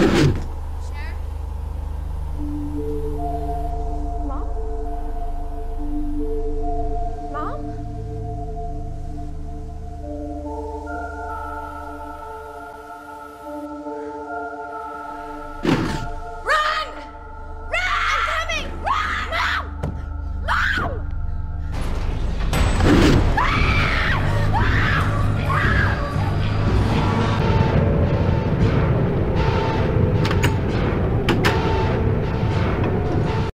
you